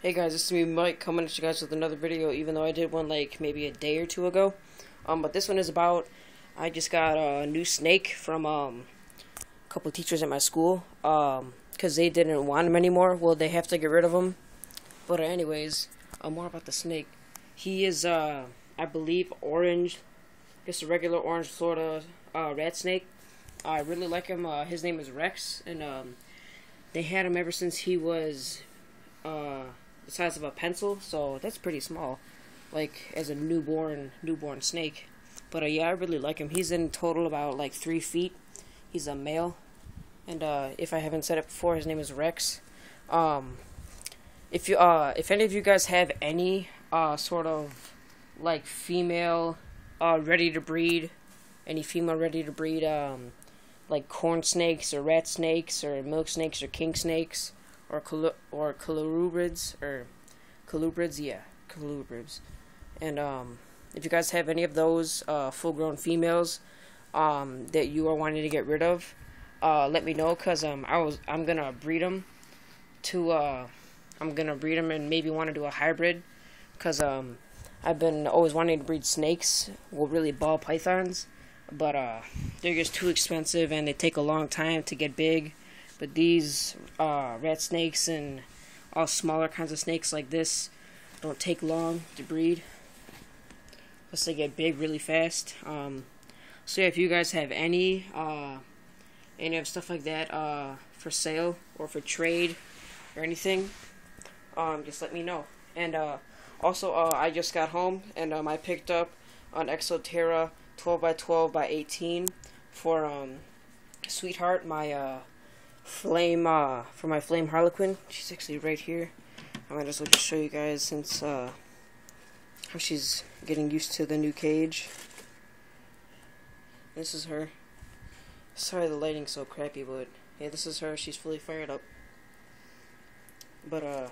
Hey guys, this is me, Mike, coming at you guys with another video, even though I did one like maybe a day or two ago. Um, but this one is about, I just got a new snake from um, a couple teachers at my school, um, because they didn't want him anymore. Well, they have to get rid of him. But anyways, uh, more about the snake. He is, uh, I believe, orange, just a regular orange Florida uh, rat snake. I really like him. Uh, his name is Rex, and um, they had him ever since he was uh, the size of a pencil, so that's pretty small, like as a newborn newborn snake. But uh, yeah, I really like him. He's in total about like three feet. He's a male, and uh, if I haven't said it before, his name is Rex. Um, if you uh, if any of you guys have any uh, sort of like female uh, ready to breed, any female ready to breed um, like corn snakes or rat snakes or milk snakes or king snakes or colu- or colubrids or colubrids, yeah, colubrids. And um, if you guys have any of those uh, full-grown females um, that you are wanting to get rid of, uh, let me know because um, I was I'm gonna breed them to uh, I'm gonna breed them and maybe want to do a hybrid because um, I've been always wanting to breed snakes, well, really ball pythons but uh, they're just too expensive and they take a long time to get big. But these uh, rat snakes and all smaller kinds of snakes like this don't take long to breed. Plus they get big really fast. Um, so yeah, if you guys have any uh, any of stuff like that uh, for sale or for trade or anything, um, just let me know. And uh, also, uh, I just got home and um, I picked up an Exoterra 12 by 12 by 18 for um, Sweetheart, my uh, flame uh, for my flame Harlequin. She's actually right here. I might as well just show you guys since uh, how she's getting used to the new cage. This is her. Sorry the lighting's so crappy, but yeah, this is her. She's fully fired up. But uh,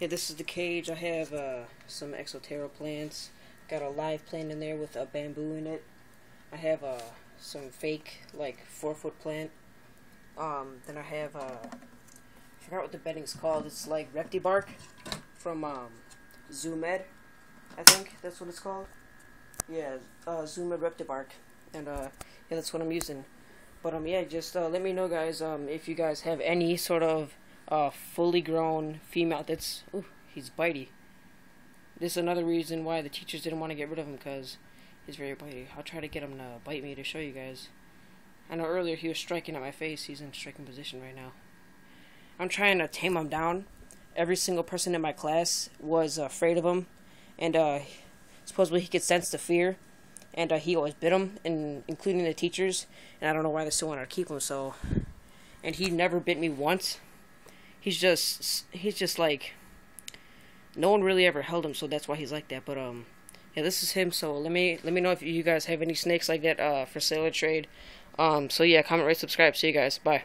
yeah, this is the cage. I have uh, some Exoterra plants. Got a live plant in there with a bamboo in it. I have uh, some fake, like, four foot plant. Um, then I have, uh, I forgot what the bedding's called. It's like ReptiBark from um, Zoo Med, I think that's what it's called. Yeah, uh, Zoo Med ReptiBark. And uh, yeah, that's what I'm using. But um, yeah, just uh, let me know, guys, um, if you guys have any sort of uh, fully grown female that's. Ooh, he's bitey. This is another reason why the teachers didn't want to get rid of him because he's very bitey. I'll try to get him to bite me to show you guys. I know earlier he was striking at my face. He's in striking position right now. I'm trying to tame him down. Every single person in my class was afraid of him, and uh, supposedly he could sense the fear, and uh, he always bit him, and including the teachers. And I don't know why they still want to keep him. So, and he never bit me once. He's just he's just like no one really ever held him, so that's why he's like that. But um, yeah, this is him. So let me let me know if you guys have any snakes like that uh for sale or trade. Um, so yeah, comment, rate, subscribe. See you guys. Bye.